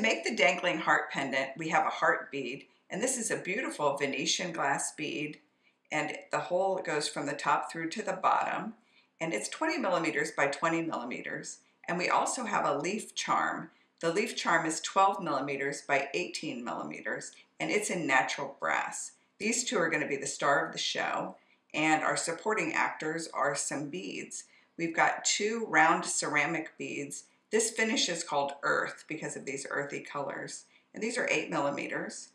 make the dangling heart pendant, we have a heart bead, and this is a beautiful Venetian glass bead, and the hole goes from the top through to the bottom, and it's 20 millimeters by 20 millimeters. And we also have a leaf charm. The leaf charm is 12 millimeters by 18 millimeters, and it's in natural brass. These two are going to be the star of the show, and our supporting actors are some beads. We've got two round ceramic beads. This finish is called earth because of these earthy colors, and these are 8 millimeters.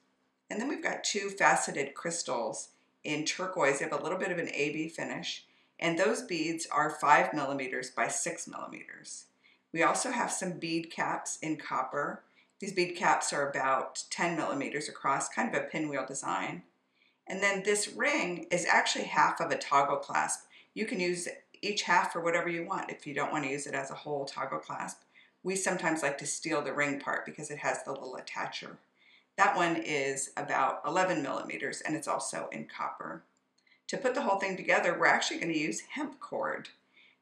And then we've got two faceted crystals in turquoise. They have a little bit of an AB finish, and those beads are 5 millimeters by 6 millimeters. We also have some bead caps in copper. These bead caps are about 10 millimeters across, kind of a pinwheel design. And then this ring is actually half of a toggle clasp. You can use each half for whatever you want if you don't want to use it as a whole toggle clasp. We sometimes like to steal the ring part because it has the little attacher. That one is about 11 millimeters and it's also in copper. To put the whole thing together, we're actually going to use hemp cord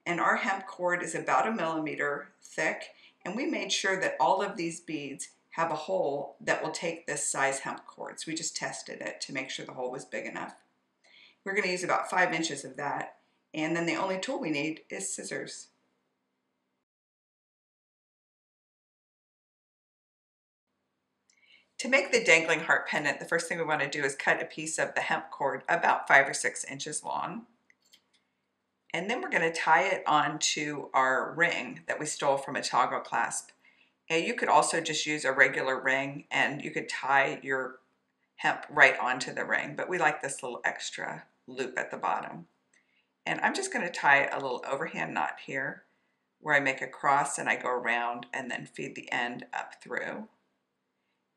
and our hemp cord is about a millimeter thick and we made sure that all of these beads have a hole that will take this size hemp cord. So we just tested it to make sure the hole was big enough. We're going to use about five inches of that and then the only tool we need is scissors. To make the dangling heart pendant, the first thing we want to do is cut a piece of the hemp cord about five or six inches long. And then we're going to tie it onto our ring that we stole from a toggle clasp. And you could also just use a regular ring and you could tie your hemp right onto the ring, but we like this little extra loop at the bottom. And I'm just going to tie a little overhand knot here where I make a cross and I go around and then feed the end up through.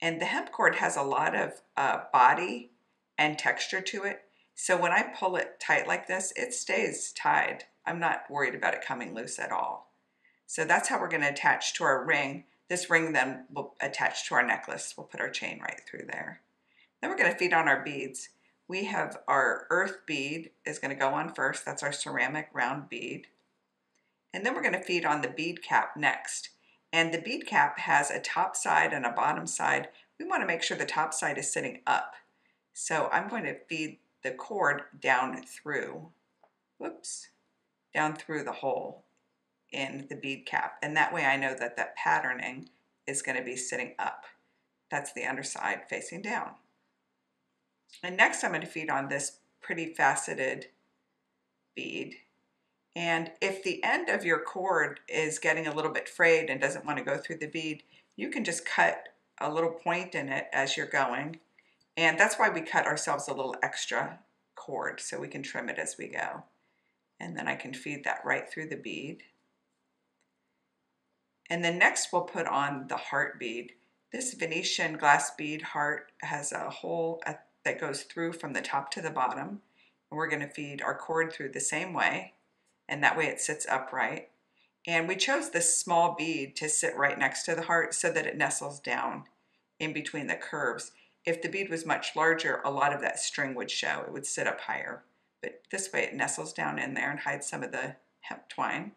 And the hemp cord has a lot of uh, body and texture to it, so when I pull it tight like this, it stays tied. I'm not worried about it coming loose at all. So that's how we're going to attach to our ring. This ring then will attach to our necklace. We'll put our chain right through there. Then we're going to feed on our beads. We have our earth bead is going to go on first. That's our ceramic round bead. And then we're going to feed on the bead cap next. And the bead cap has a top side and a bottom side. We want to make sure the top side is sitting up. So I'm going to feed the cord down through, whoops, down through the hole in the bead cap. And that way I know that that patterning is going to be sitting up. That's the underside facing down. And next I'm going to feed on this pretty faceted bead. And if the end of your cord is getting a little bit frayed and doesn't want to go through the bead, you can just cut a little point in it as you're going and that's why we cut ourselves a little extra cord so we can trim it as we go. And then I can feed that right through the bead. And then next we'll put on the heart bead. This Venetian glass bead heart has a hole at, that goes through from the top to the bottom. And we're going to feed our cord through the same way. And that way it sits upright. And we chose this small bead to sit right next to the heart so that it nestles down in between the curves. If the bead was much larger, a lot of that string would show. It would sit up higher. But this way it nestles down in there and hides some of the hemp twine.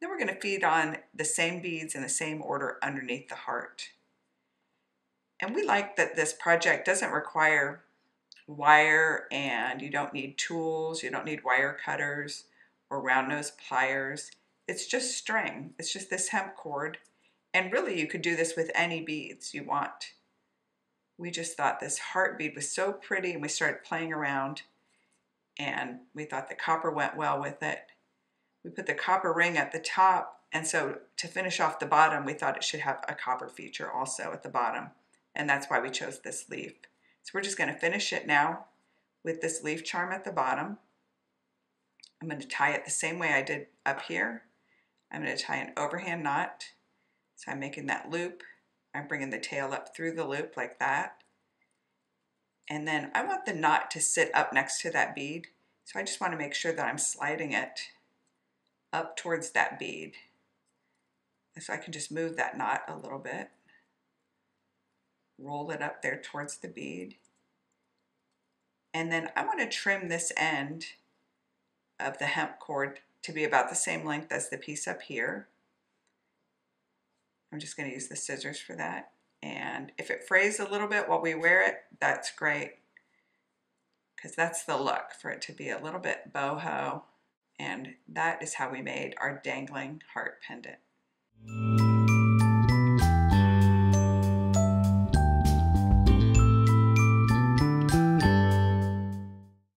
Then we're going to feed on the same beads in the same order underneath the heart. And we like that this project doesn't require wire and you don't need tools, you don't need wire cutters or round nose pliers. It's just string. It's just this hemp cord. And really you could do this with any beads you want we just thought this heart bead was so pretty and we started playing around and we thought the copper went well with it. We put the copper ring at the top and so to finish off the bottom we thought it should have a copper feature also at the bottom and that's why we chose this leaf. So we're just going to finish it now with this leaf charm at the bottom. I'm going to tie it the same way I did up here. I'm going to tie an overhand knot. So I'm making that loop I'm bringing the tail up through the loop like that. And then I want the knot to sit up next to that bead. So I just want to make sure that I'm sliding it up towards that bead. So I can just move that knot a little bit. Roll it up there towards the bead. And then I want to trim this end of the hemp cord to be about the same length as the piece up here. I'm just going to use the scissors for that. And if it frays a little bit while we wear it, that's great. Because that's the look, for it to be a little bit boho. And that is how we made our dangling heart pendant.